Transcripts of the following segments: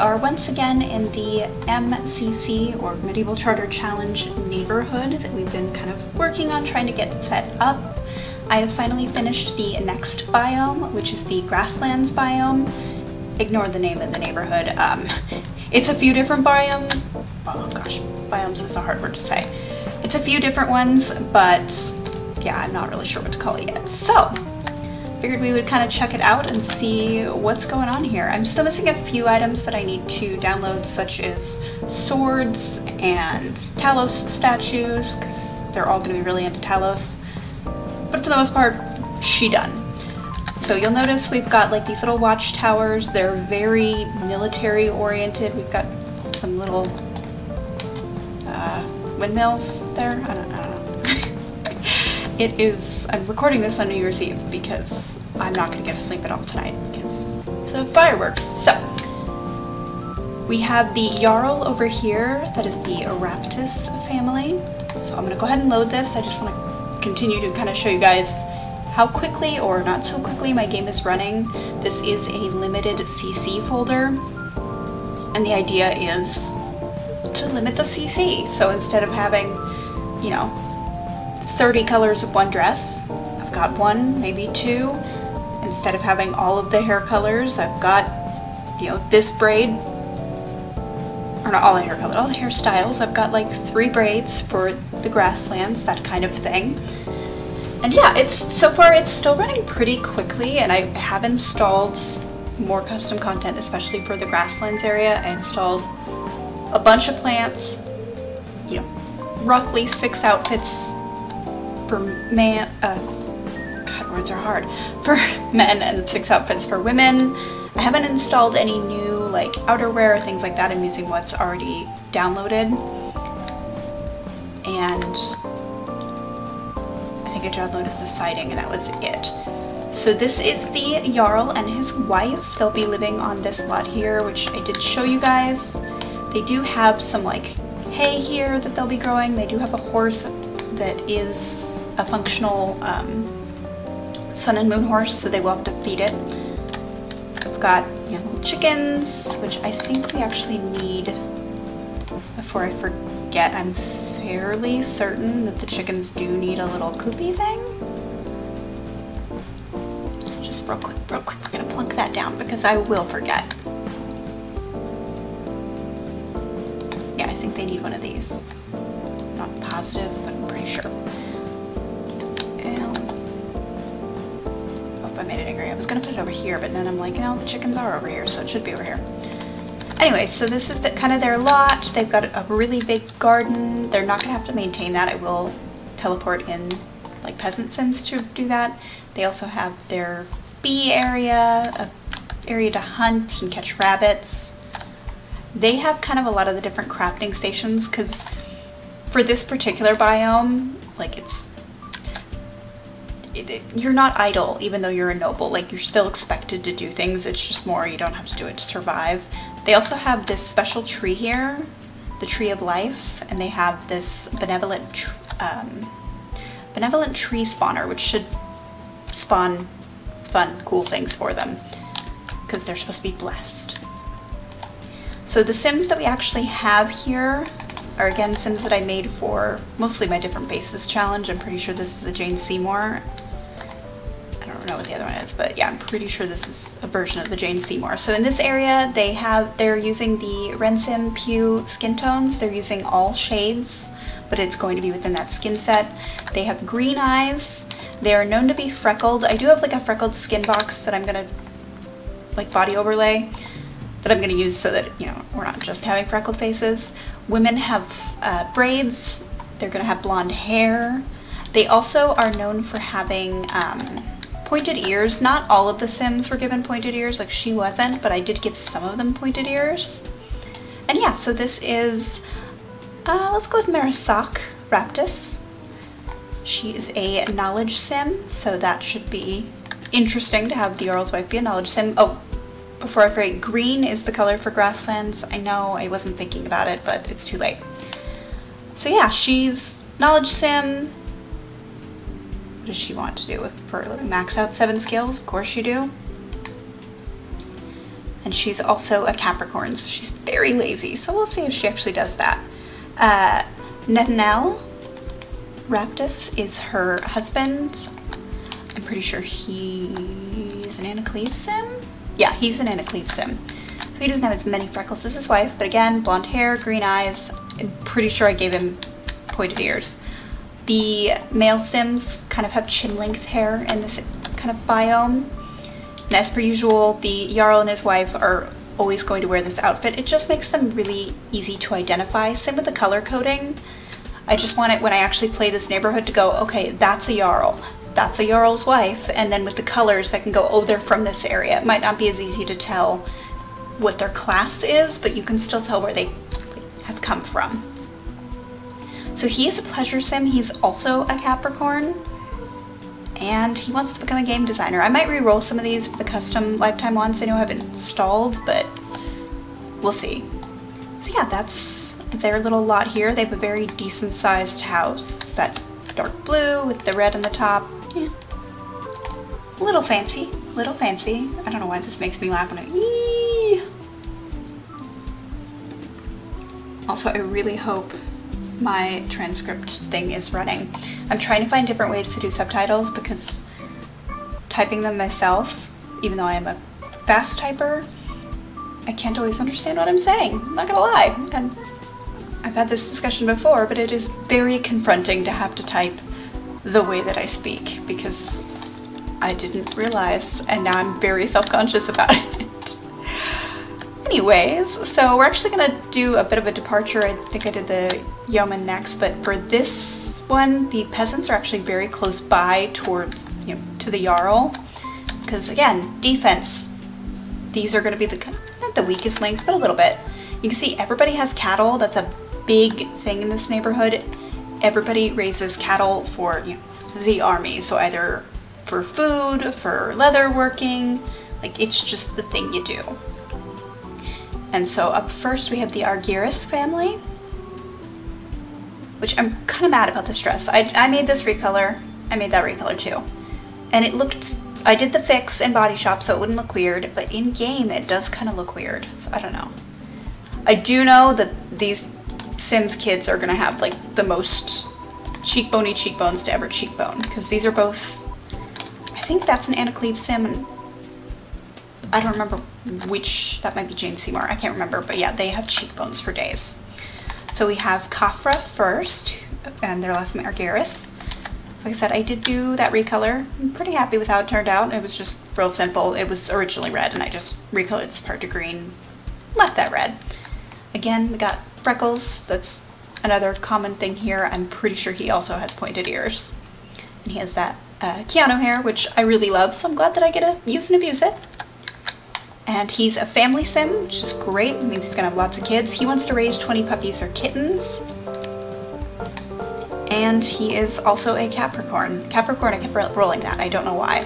are once again in the MCC or Medieval Charter Challenge neighborhood that we've been kind of working on trying to get set up. I have finally finished the next biome, which is the grasslands biome. Ignore the name of the neighborhood. Um, it's a few different biomes. Oh gosh, biomes is a hard word to say. It's a few different ones, but yeah, I'm not really sure what to call it yet. So, figured we would kind of check it out and see what's going on here. I'm still missing a few items that I need to download, such as swords and Talos statues, because they're all going to be really into Talos. But for the most part, she done. So you'll notice we've got like these little watchtowers. They're very military oriented. We've got some little uh, windmills there. I don't, I don't know. It is, I'm recording this on New Year's Eve because I'm not going to get to sleep at all tonight because it's a fireworks. So, we have the Jarl over here, that is the Araptus family. So I'm going to go ahead and load this. I just want to continue to kind of show you guys how quickly or not so quickly my game is running. This is a limited CC folder, and the idea is to limit the CC. So instead of having, you know, 30 colors of one dress. I've got one, maybe two. Instead of having all of the hair colors, I've got, you know, this braid. Or not all the hair colors, all the hairstyles. I've got like three braids for the grasslands, that kind of thing. And yeah, it's so far it's still running pretty quickly and I have installed more custom content, especially for the grasslands area. I installed a bunch of plants, you know, roughly six outfits for man, uh, God, words are hard, for men and six outfits for women. I haven't installed any new like outerwear or things like that. I'm using what's already downloaded. And I think I downloaded the siding and that was it. So this is the Jarl and his wife. They'll be living on this lot here, which I did show you guys. They do have some like hay here that they'll be growing. They do have a horse that is a functional um, sun and moon horse, so they will have to feed it. I've got you know, little chickens, which I think we actually need, before I forget, I'm fairly certain that the chickens do need a little coopy thing. So just real quick, real quick, we're gonna plunk that down because I will forget. Yeah, I think they need one of these. Not positive, but I'm pretty sure. Oh, I made it angry. I was gonna put it over here, but then I'm like, no, the chickens are over here, so it should be over here. Anyway, so this is the, kind of their lot. They've got a really big garden. They're not gonna have to maintain that. I will teleport in like peasant sims to do that. They also have their bee area, a area to hunt and catch rabbits. They have kind of a lot of the different crafting stations because for this particular biome, like it's it, it, you're not idle even though you're a noble. Like you're still expected to do things. It's just more you don't have to do it to survive. They also have this special tree here the tree of life and they have this benevolent um, benevolent tree spawner which should spawn fun cool things for them because they're supposed to be blessed. So the sims that we actually have here are again sims that I made for mostly my different faces challenge. I'm pretty sure this is a Jane Seymour I don't know what the other one is, but yeah, I'm pretty sure this is a version of the Jane Seymour. So in this area, they have they're using the Rensim Pew skin tones. They're using all shades, but it's going to be within that skin set. They have green eyes. They are known to be freckled. I do have like a freckled skin box that I'm gonna like body overlay that I'm gonna use so that you know we're not just having freckled faces. Women have uh, braids. They're gonna have blonde hair. They also are known for having um, pointed ears. Not all of the Sims were given pointed ears, like she wasn't, but I did give some of them pointed ears. And yeah, so this is, uh, let's go with Marasak Raptus. She is a knowledge sim, so that should be interesting to have the Earl's wife be a knowledge sim. Oh, before I forget, green is the color for grasslands. I know I wasn't thinking about it, but it's too late. So yeah, she's knowledge sim, What does she want to do with for max out seven skills? Of course you do. And she's also a Capricorn, so she's very lazy. So we'll see if she actually does that. Uh, Raptus is her husband. I'm pretty sure he's an Anacleve sim. Yeah, he's an Anacleve sim. So he doesn't have as many freckles as his wife, but again, blonde hair, green eyes. I'm pretty sure I gave him pointed ears. The male sims kind of have chin length hair in this kind of biome. And as per usual, the Jarl and his wife are always going to wear this outfit. It just makes them really easy to identify. Same with the color coding. I just want it when I actually play this neighborhood to go, okay, that's a Jarl, that's a Jarl's wife, and then with the colors I can go, oh, they're from this area. It might not be as easy to tell what their class is, but you can still tell where they have come from. So he is a pleasure sim, he's also a Capricorn, and he wants to become a game designer. I might re-roll some of these with the custom lifetime ones I know I've installed, but we'll see. So yeah, that's their little lot here. They have a very decent sized house. It's that dark blue with the red on the top. Yeah. A little fancy, little fancy. I don't know why this makes me laugh when I, Eee! Also, I really hope my transcript thing is running. I'm trying to find different ways to do subtitles because typing them myself, even though I am a fast typer, I can't always understand what I'm saying. I'm not gonna lie. And I've had this discussion before, but it is very confronting to have to type the way that I speak because I didn't realize and now I'm very self-conscious about it. Anyways, so we're actually gonna do a bit of a departure. I think I did the yeoman next, but for this one, the peasants are actually very close by towards, you know, to the Jarl. Because again, defense, these are gonna be the, not the weakest links, but a little bit. You can see everybody has cattle. That's a big thing in this neighborhood. Everybody raises cattle for you know, the army. So either for food, for leather working, like it's just the thing you do. And so up first we have the Argyris family, which I'm kind of mad about this dress. I, I made this recolor, I made that recolor too. And it looked, I did the fix in Body Shop so it wouldn't look weird, but in game it does kind of look weird, so I don't know. I do know that these Sims kids are gonna have like the most cheekbony cheekbones to ever cheekbone, because these are both, I think that's an Anacleve Sim, and I don't remember which, that might be Jane Seymour, I can't remember, but yeah, they have cheekbones for days. So we have Khafra first, and their last name Argyris. Like I said, I did do that recolor. I'm pretty happy with how it turned out. It was just real simple. It was originally red, and I just recolored this part to green, left that red. Again, we got freckles. That's another common thing here. I'm pretty sure he also has pointed ears. And he has that uh, Keanu hair, which I really love, so I'm glad that I get to use and abuse it. And he's a family sim, which is great. It means he's gonna have lots of kids. He wants to raise 20 puppies or kittens. And he is also a Capricorn. Capricorn, I kept rolling that, I don't know why.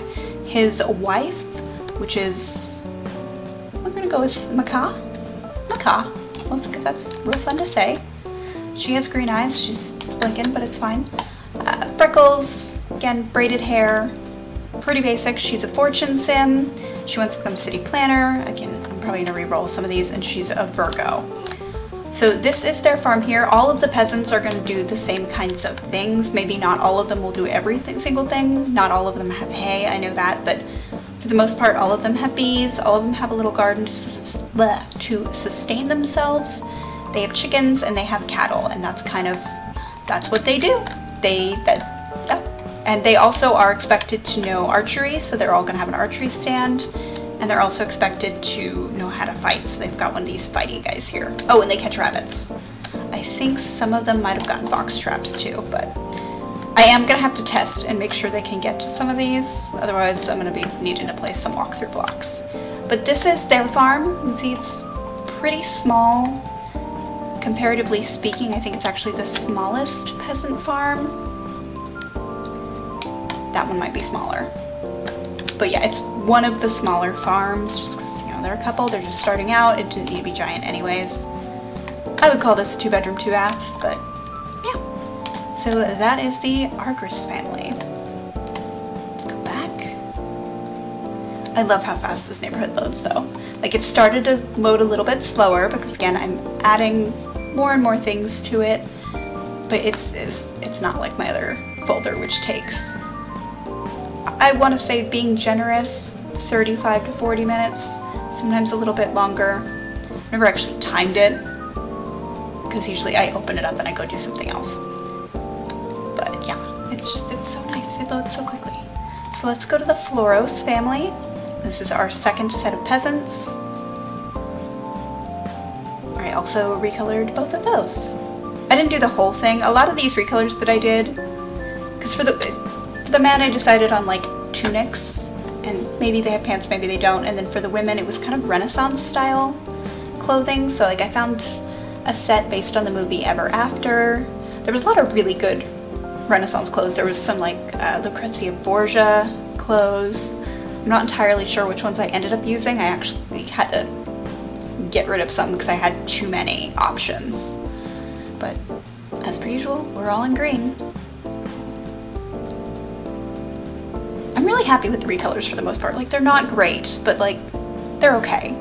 His wife, which is, we're gonna go with Macaw? Macaw, also because that's real fun to say. She has green eyes, she's blinking, but it's fine. Uh, freckles, again, braided hair, pretty basic. She's a fortune sim. She wants to become city planner. Again, I'm probably gonna re-roll some of these, and she's a Virgo. So this is their farm here. All of the peasants are gonna do the same kinds of things. Maybe not all of them will do every single thing. Not all of them have hay, I know that, but for the most part, all of them have bees. All of them have a little garden to, to sustain themselves. They have chickens and they have cattle, and that's kind of, that's what they do. They, that and they also are expected to know archery, so they're all to have an archery stand. And they're also expected to know how to fight, so they've got one of these fighting guys here. Oh, and they catch rabbits. I think some of them might have gotten fox traps too, but I am going to have to test and make sure they can get to some of these. Otherwise, I'm going to be needing to place some walkthrough blocks. But this is their farm. You can see it's pretty small. Comparatively speaking, I think it's actually the smallest peasant farm that one might be smaller. But yeah, it's one of the smaller farms, just because, you know, they're a couple, they're just starting out, it didn't need to be giant anyways. I would call this a two bedroom, two bath, but. So that is the Argyris family. Let's go back. I love how fast this neighborhood loads though. Like it started to load a little bit slower because again, I'm adding more and more things to it, but it's, it's, it's not like my other folder, which takes, I want to say being generous, 35 to 40 minutes, sometimes a little bit longer. I've never actually timed it because usually I open it up and I go do something else. Nice. It loads so quickly. So let's go to the Floros family. This is our second set of peasants. I also recolored both of those. I didn't do the whole thing. A lot of these recolors that I did, because for the, for the men I decided on like tunics, and maybe they have pants, maybe they don't, and then for the women it was kind of renaissance style clothing, so like I found a set based on the movie Ever After. There was a lot of really good renaissance clothes. There was some like uh, Lucrezia Borgia clothes. I'm not entirely sure which ones I ended up using. I actually had to get rid of some because I had too many options. But as per usual, we're all in green. I'm really happy with the recolors for the most part. Like, they're not great, but like, they're okay.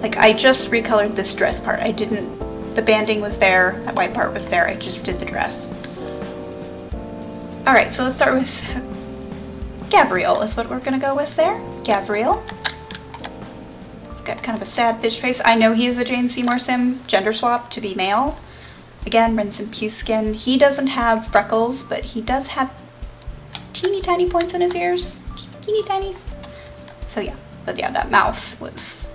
Like, I just recolored this dress part. I didn't, the banding was there, that white part was there, I just did the dress. Alright, so let's start with Gabriel is what we're gonna go with there. Gabriel. He's got kind of a sad bitch face. I know he is a Jane Seymour sim, gender swap to be male. Again, rinse and Pew skin. He doesn't have freckles, but he does have teeny tiny points in his ears. Just teeny tiny. So yeah, but yeah, that mouth was...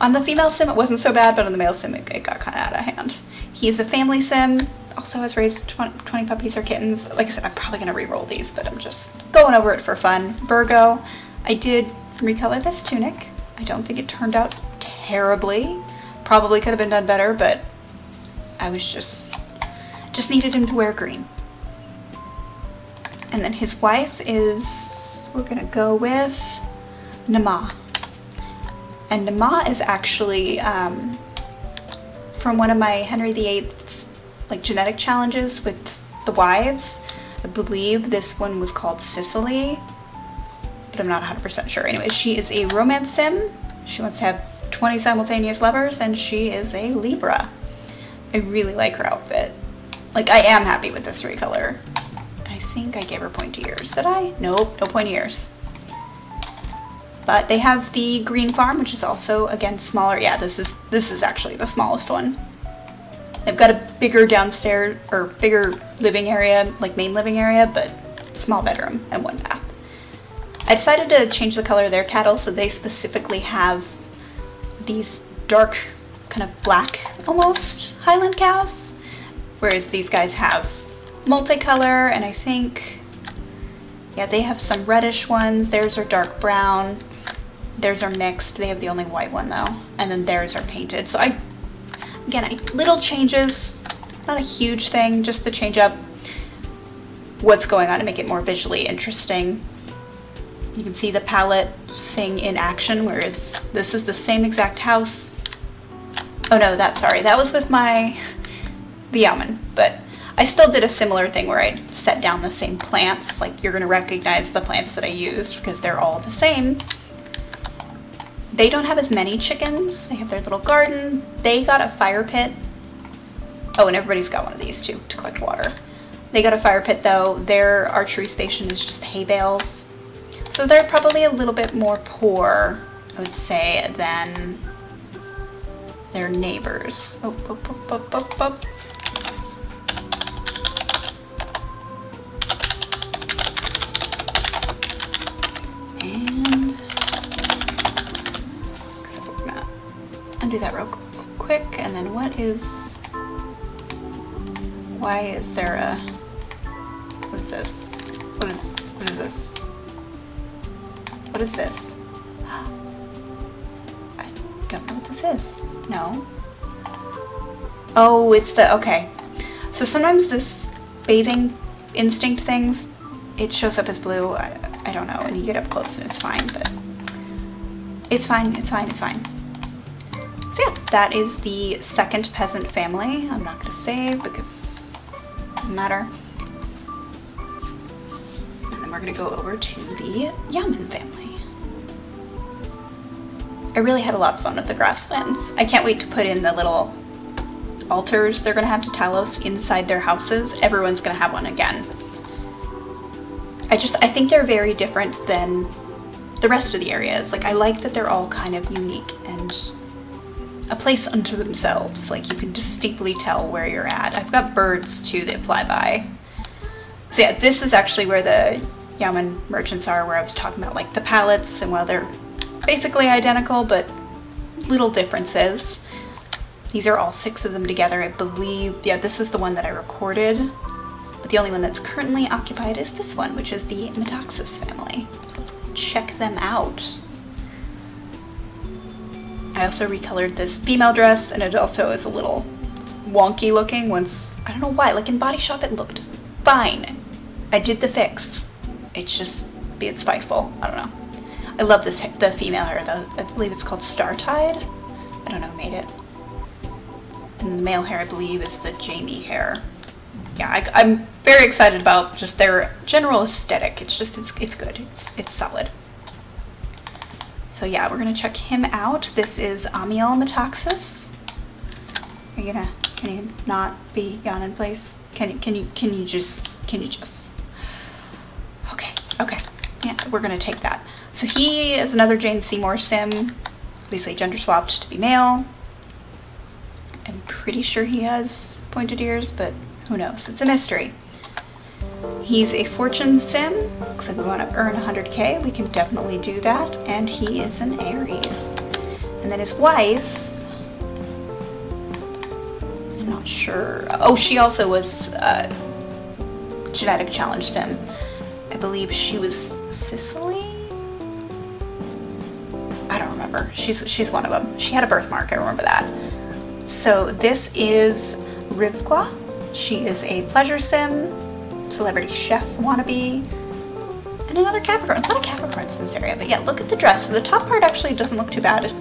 On the female sim, it wasn't so bad, but on the male sim, it, it got kind of out of hand. He is a family sim, also has raised 20, 20 puppies or kittens. Like I said, I'm probably going to re-roll these, but I'm just going over it for fun. Virgo, I did recolor this tunic. I don't think it turned out terribly. Probably could have been done better, but I was just, just needed him to wear green. And then his wife is, we're gonna go with Nama. And Nama is actually um, from one of my Henry VIII like genetic challenges with the wives. I believe this one was called Sicily, but I'm not 100% sure. Anyway, she is a romance sim. She wants to have 20 simultaneous lovers, and she is a Libra. I really like her outfit. Like, I am happy with this recolor. I think I gave her pointy ears. Did I? Nope, no pointy ears. But they have the green farm, which is also, again, smaller. Yeah, this is this is actually the smallest one. They've got a bigger downstairs, or bigger living area, like main living area, but small bedroom and one bath. I decided to change the color of their cattle so they specifically have these dark, kind of black almost Highland cows, whereas these guys have multicolor and I think, yeah, they have some reddish ones. Theirs are dark brown. Theirs are mixed. They have the only white one though. And then theirs are painted. So I, again, I, little changes, not a huge thing, just to change up what's going on to make it more visually interesting. You can see the palette thing in action, whereas this is the same exact house. Oh no, that, sorry, that was with my, the Yeoman, but I still did a similar thing where I set down the same plants, like you're gonna recognize the plants that I used because they're all the same. They don't have as many chickens, they have their little garden, they got a fire pit. Oh, and everybody's got one of these too, to collect water. They got a fire pit though, their archery station is just hay bales. So they're probably a little bit more poor, I would say, than their neighbors. Oh, oh, oh, oh, oh, oh. And that real quick. And then what is, why is there a, what is this? What is, what is this? What is this? I don't know what this is. No. Oh, it's the, okay. So sometimes this bathing instinct things, it shows up as blue. I, I don't know, and you get up close and it's fine, but it's fine, it's fine, it's fine. So yeah, that is the second peasant family. I'm not gonna save because matter. And then we're gonna go over to the Yeoman family. I really had a lot of fun with the grasslands. I can't wait to put in the little altars they're gonna have to Talos inside their houses. Everyone's gonna have one again. I just, I think they're very different than the rest of the areas. Like, I like that they're all kind of unique and a place unto themselves. Like, you can distinctly tell where you're at. I've got birds too that fly by. So yeah, this is actually where the Yeoman merchants are, where I was talking about like the pallets, and while they're basically identical, but little differences. These are all six of them together, I believe. Yeah, this is the one that I recorded. But the only one that's currently occupied is this one, which is the Metaxas family. So let's check them out. I also recolored this female dress, and it also is a little wonky looking once, I don't know why, like in Body Shop it looked fine. I did the fix. It's just being spiteful. I don't know. I love this the female hair though. I believe it's called Star Tide. I don't know who made it. And the male hair, I believe, is the Jamie hair. Yeah, I, am very excited about just their general aesthetic. It's just, it's, it's good. It's, it's solid. So yeah, we're gonna check him out. This is Amiel Metaxas. Are you gonna, can you not be Yanen place? Can, can you, can you just, can you just? Okay, okay. Yeah, we're gonna take that. So he is another Jane Seymour sim, obviously gender swapped to be male. I'm pretty sure he has pointed ears, but who knows? It's a mystery. He's a fortune sim. Like we want to earn 100k. We can definitely do that. And he is an Aries. And then his wife, I'm not sure. Oh, she also was a genetic challenge sim. I believe she was Sicily? I don't remember. She's she's one of them. She had a birthmark, I remember that. So this is Rivka. She is a pleasure sim, celebrity chef wannabe, and another Capricorn. A lot of Capricorns in this area, but yeah, look at the dress. So the top part actually doesn't look too bad,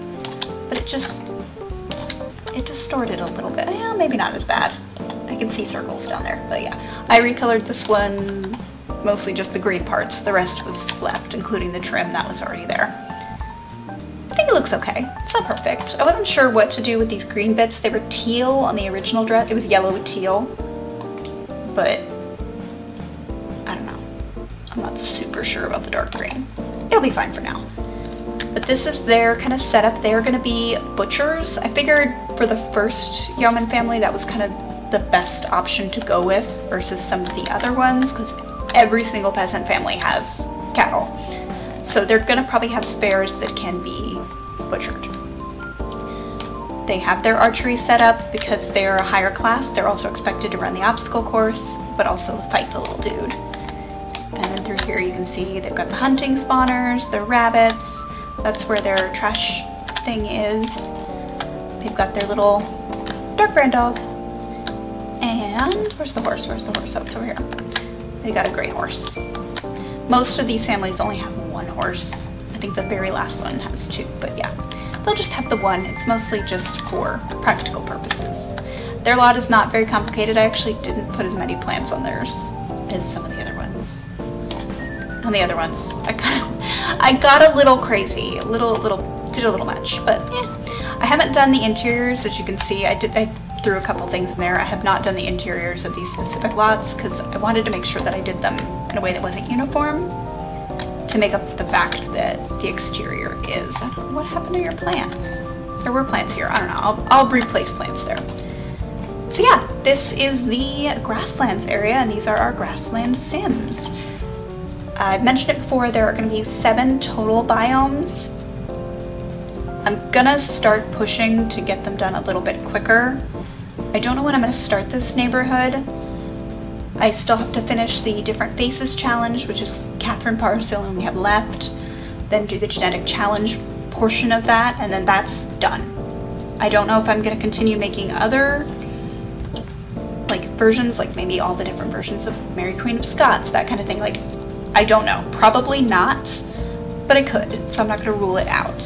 but it just, it distorted a little bit. Yeah, maybe not as bad. I can see circles down there, but yeah. I recolored this one, mostly just the green parts. The rest was left, including the trim that was already there. I think it looks okay. It's not perfect. I wasn't sure what to do with these green bits. They were teal on the original dress. It was yellow with teal. But, super sure about the dark green. It'll be fine for now. But this is their kind of setup. They're going to be butchers. I figured for the first Yeoman family that was kind of the best option to go with versus some of the other ones because every single peasant family has cattle. So they're going to probably have spares that can be butchered. They have their archery set up because they're a higher class. They're also expected to run the obstacle course, but also fight the little dude. Through here you can see they've got the hunting spawners, their rabbits. That's where their trash thing is. They've got their little dark brand dog. And where's the horse? Where's the horse? Oh, it's over here. They got a gray horse. Most of these families only have one horse I think the very last one has two, but yeah. They'll just have the one. It's mostly just for practical purposes. Their lot is not very complicated. I actually didn't put as many plants on theirs as some of the other. On the other ones, I got, I got a little crazy, a little, little, did a little much, but yeah. I haven't done the interiors, as you can see. I did, I threw a couple things in there. I have not done the interiors of these specific lots because I wanted to make sure that I did them in a way that wasn't uniform to make up for the fact that the exterior is. What happened to your plants? There were plants here. I don't know. I'll, I'll replace plants there. So yeah, this is the grasslands area, and these are our grassland sims. I've mentioned it before, there are going to be seven total biomes. I'm gonna start pushing to get them done a little bit quicker. I don't know when I'm gonna start this neighborhood. I still have to finish the Different Faces challenge, which is Catherine Parcel and we have left. Then do the genetic challenge portion of that, and then that's done. I don't know if I'm going to continue making other like versions, like maybe all the different versions of Mary Queen of Scots, that kind of thing. Like, I don't know. Probably not, but I could, so I'm not going to rule it out.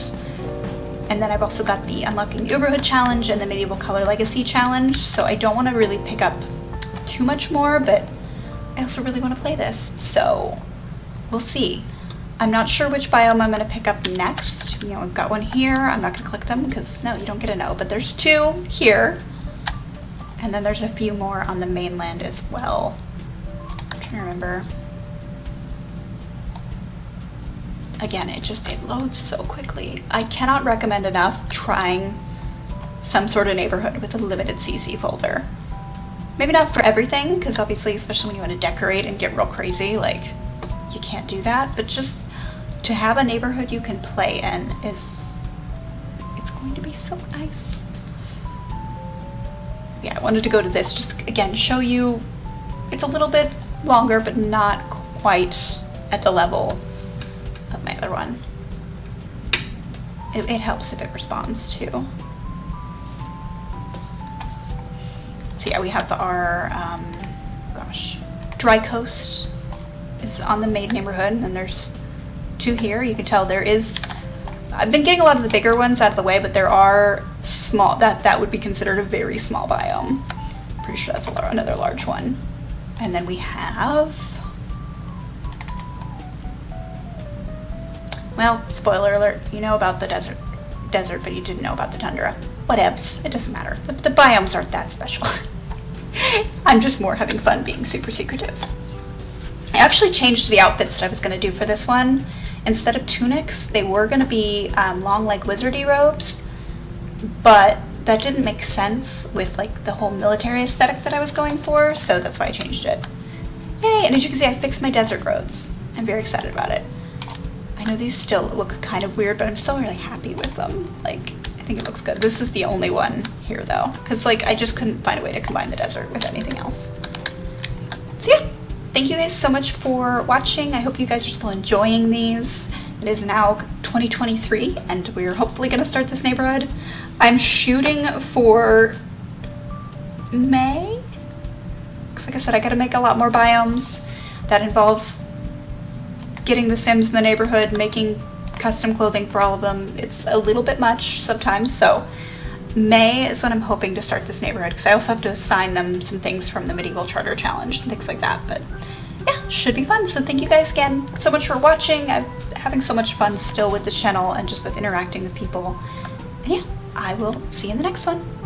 And then I've also got the Unlocking the Uberhood challenge and the Medieval Color Legacy challenge, so I don't want to really pick up too much more, but I also really want to play this, so we'll see. I'm not sure which biome I'm going to pick up next. You know, I've got one here. I'm not going to click them because, no, you don't get a no. But there's two here. And then there's a few more on the mainland as well. I'm trying to remember. Again, it just, it loads so quickly. I cannot recommend enough trying some sort of neighborhood with a limited CC folder. Maybe not for everything, because obviously, especially when you want to decorate and get real crazy, like, you can't do that, but just to have a neighborhood you can play in is, it's going to be so nice. Yeah, I wanted to go to this just, again, show you, it's a little bit longer, but not quite at the level other one. It, it helps if it responds too. So yeah, we have our, um, gosh, Dry Coast is on the main neighborhood, and there's two here. You can tell there is, I've been getting a lot of the bigger ones out of the way, but there are small, that, that would be considered a very small biome. Pretty sure that's another large one. And then we have, well, spoiler alert, you know about the desert, desert, but you didn't know about the tundra. Whatevs, it doesn't matter. The, the biomes aren't that special. I'm just more having fun being super secretive. I actually changed the outfits that I was going to do for this one. Instead of tunics, they were going to be um, long like wizardy robes, but that didn't make sense with like the whole military aesthetic that I was going for, so that's why I changed it. Yay! And as you can see, I fixed my desert roads. I'm very excited about it. Know these still look kind of weird, but I'm still really happy with them. Like, I think it looks good. This is the only one here though, because like I just couldn't find a way to combine the desert with anything else. So yeah, thank you guys so much for watching. I hope you guys are still enjoying these. It is now 2023 and we're hopefully to start this neighborhood. I'm shooting for May. Like I said, I got to make a lot more biomes. That involves getting the Sims in the neighborhood, making custom clothing for all of them. It's a little bit much sometimes, so May is when I'm hoping to start this neighborhood because I also have to assign them some things from the Medieval Charter Challenge and things like that. But yeah, should be fun. So thank you guys again so much for watching. I'm having so much fun still with the channel and just with interacting with people. And yeah, I will see you in the next one.